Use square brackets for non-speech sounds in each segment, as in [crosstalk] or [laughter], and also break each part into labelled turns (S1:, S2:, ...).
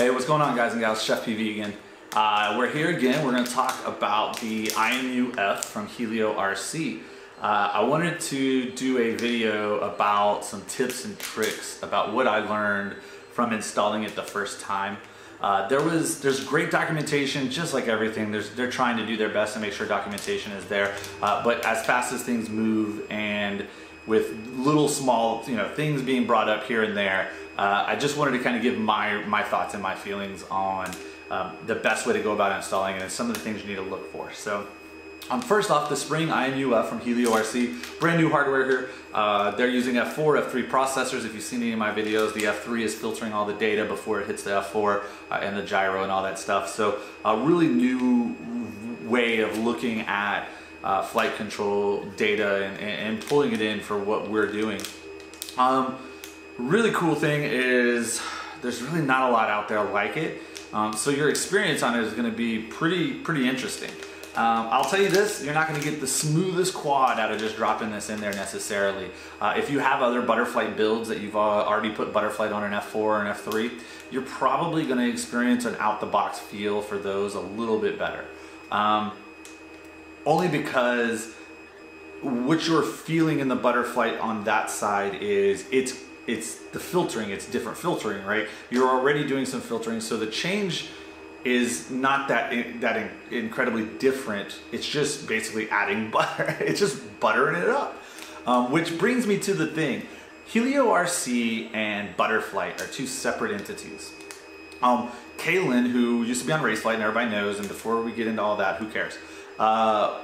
S1: Hey, what's going on guys and gals? CheFPV again. Uh, we're here again. We're going to talk about the IMU-F from Helio RC. Uh, I wanted to do a video about some tips and tricks about what I learned from installing it the first time. Uh, there was there's great documentation, just like everything. There's, they're trying to do their best to make sure documentation is there. Uh, but as fast as things move and with little small you know things being brought up here and there, uh, I just wanted to kind of give my my thoughts and my feelings on um, the best way to go about installing it and some of the things you need to look for. So. Um, first off, the Spring IMU-F from Helio RC, brand new hardware here. Uh, they're using F4, F3 processors. If you've seen any of my videos, the F3 is filtering all the data before it hits the F4 uh, and the gyro and all that stuff. So a really new way of looking at uh, flight control data and, and, pulling it in for what we're doing. Um, really cool thing is there's really not a lot out there like it. Um, so your experience on it is going to be pretty pretty interesting. Um, I'll tell you this, you're not going to get the smoothest quad out of just dropping this in there necessarily. Uh, if you have other Butterflight builds that you've uh, already put Butterflight on an F4 or an F3, you're probably going to experience an out-the-box feel for those a little bit better. Um, only because what you're feeling in the Butterflight on that side is it's it's the filtering, it's different filtering, right? You're already doing some filtering, so the change is not that that incredibly different. It's just basically adding [laughs] butter. It's just buttering it up. Um, which brings me to the thing. Helio RC and Butterflight are two separate entities. Um, Kaylin, who used to be on Raceflight and everybody knows, and before we get into all that, who cares? Uh,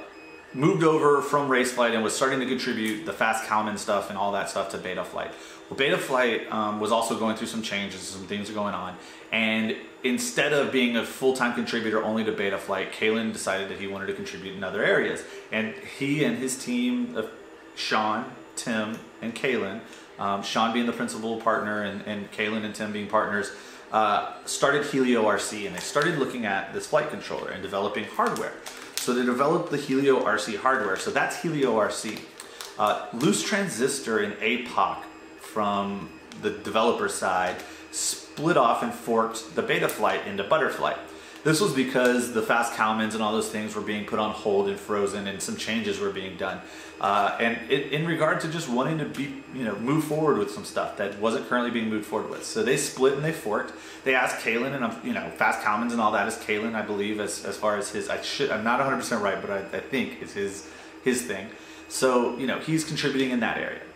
S1: moved over from Raceflight and was starting to contribute the fast Kalman stuff and all that stuff to Betaflight. Well, Betaflight um, was also going through some changes, some things are going on, and instead of being a full-time contributor only to Betaflight, Kalen decided that he wanted to contribute in other areas, and he and his team of Sean, Tim, and Kalen, um, Sean being the principal partner and, and Kalen and Tim being partners, uh, started Helio RC, and they started looking at this flight controller and developing hardware. So they developed the Helio RC hardware. So that's Helio RC. Uh, loose transistor and APOC from the developer side split off and forked the Betaflight into Butterflight. This was because the fast Kalmans and all those things were being put on hold and frozen, and some changes were being done. Uh, and it, in regard to just wanting to be, you know, move forward with some stuff that wasn't currently being moved forward with, so they split and they forked. They asked Kalen, and I'm, you know, fast Kalmans and all that is Kalen, I believe, as as far as his. I should, I'm not 100 percent right, but I, I think is his his thing. So you know, he's contributing in that area.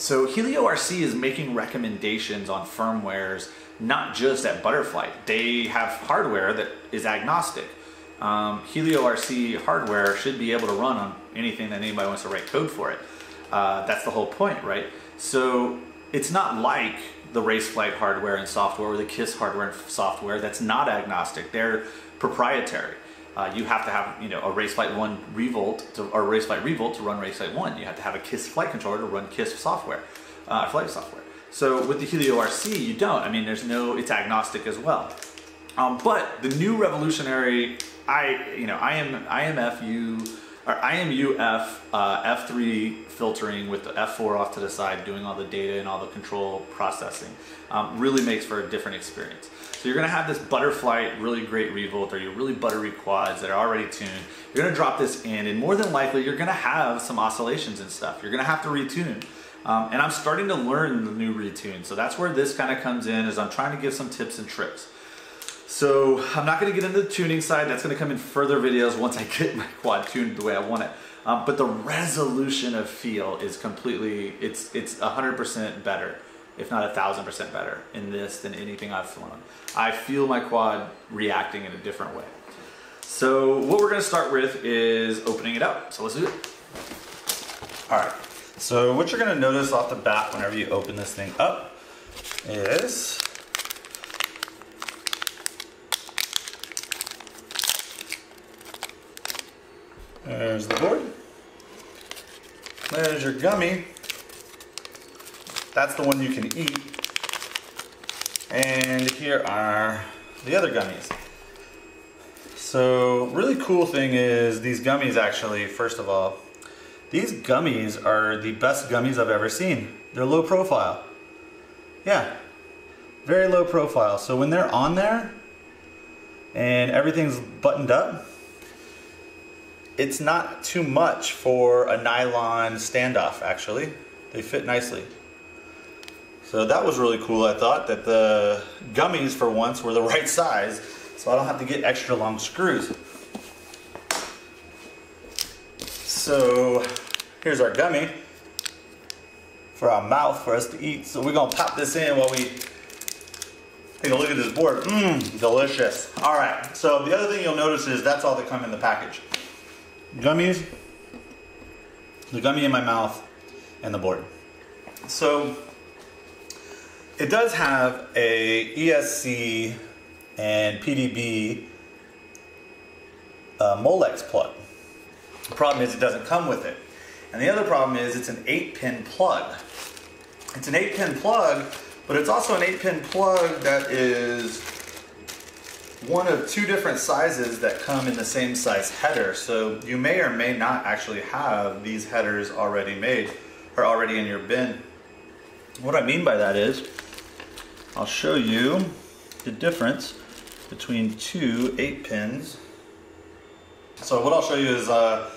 S1: So Helio RC is making recommendations on firmwares, not just at Butterflight. They have hardware that is agnostic. Um, Helio RC hardware should be able to run on anything that anybody wants to write code for it. Uh, that's the whole point, right? So it's not like the Raceflight hardware and software or the KISS hardware and software that's not agnostic. They're proprietary uh, you have to have you know a Raceflight 1 Revolt to, or Raceflight Revolt to run Raceflight 1. You have to have a KISS flight controller to run KISS software, uh, flight software. So with the Helio RC, you don't. I mean, there's no, it's agnostic as well. Um, but the new revolutionary, I you know, IM, IMFU or IMU-F uh, F3 filtering with the F4 off to the side, doing all the data and all the control processing, um, really makes for a different experience. So you're gonna have this butterfly, really great revolt or your really buttery quads that are already tuned. You're gonna drop this in and more than likely you're gonna have some oscillations and stuff. You're gonna have to retune. Um, and I'm starting to learn the new retune. So that's where this kind of comes in is I'm trying to give some tips and tricks. So I'm not gonna get into the tuning side. That's gonna come in further videos once I get my quad tuned the way I want it. Um, but the resolution of feel is completely, it's it's 100% better if not a thousand percent better in this than anything I've flown. I feel my quad reacting in a different way. So what we're gonna start with is opening it up. So let's do it. All right, so what you're gonna notice off the bat whenever you open this thing up is There's the board. There's your gummy. That's the one you can eat. And here are the other gummies. So really cool thing is these gummies actually, first of all, these gummies are the best gummies I've ever seen. They're low profile. Yeah.
S2: very low profile. So when they're on there and everything's buttoned up, it's not too much for a nylon standoff actually. They fit nicely. So that was really cool I thought that the gummies for once were the [laughs] right size so I don't have to get extra long screws. So here's our gummy for our mouth for us to eat. So we're gonna pop this in while we take a look at this board. Mmm, delicious. All right, so the other thing you'll notice is that's all that come in the package. Gummies, the gummy in my mouth, and the board. So it does have a ESC and PDB uh, Molex plug. The problem is it doesn't come with it. And the other problem is it's an 8 pin plug. It's an 8 pin plug, but it's also an 8 pin plug that is one of two different sizes that come in the same size header. So you may or may not actually have these headers already made or already in your bin. What I mean by that is, I'll show you the difference between two 8 pins. So what I'll show you is uh,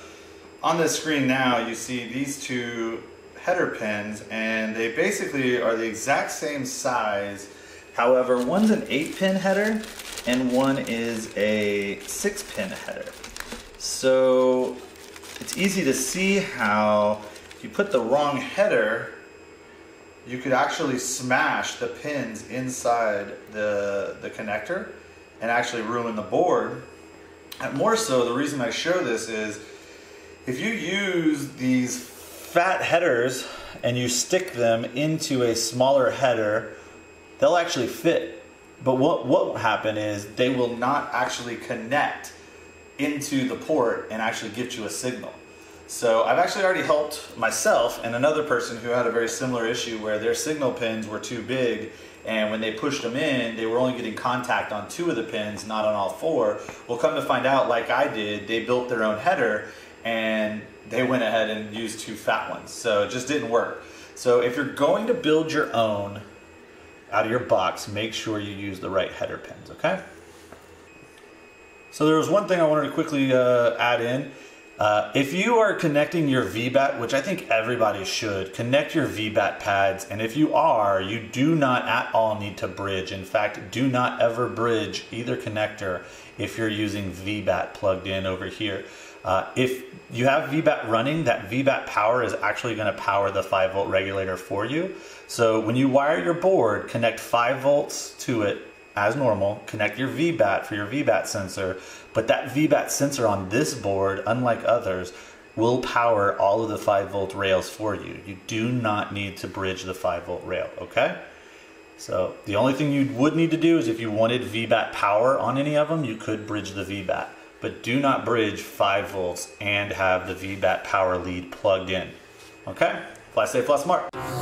S2: on this screen now you see these two header pins and they basically are the exact same size. However, one's an 8 pin header and one is a 6 pin header. So it's easy to see how if you put the wrong header you could actually smash the pins inside the, the connector and actually ruin the board. And more so, the reason I show this is if you use these fat headers and you stick them into a smaller header, they'll actually fit. But what, what happen is they will not actually connect into the port and actually get you a signal. So I've actually already helped myself and another person who had a very similar issue where their signal pins were too big and when they pushed them in, they were only getting contact on two of the pins, not on all four. Well, come to find out, like I did, they built their own header and they went ahead and used two fat ones. So it just didn't work. So if you're going to build your own out of your box, make sure you use the right header pins, okay? So there was one thing I wanted to quickly uh, add in. Uh, if you are connecting your VBAT, which I think everybody should, connect your VBAT pads. And if you are, you do not at all need to bridge. In fact, do not ever bridge either connector if you're using VBAT plugged in over here. Uh, if you have VBAT running, that VBAT power is actually going to power the 5 volt regulator for you. So when you wire your board, connect 5 volts to it as normal, connect your VBAT for your VBAT sensor, but that VBAT sensor on this board, unlike others, will power all of the 5 volt rails for you. You do not need to bridge the 5 volt rail, okay? So the only thing you would need to do is if you wanted VBAT power on any of them, you could bridge the VBAT. But do not bridge 5 volts and have the VBAT power lead plugged in. Okay? Fly safe, fly smart.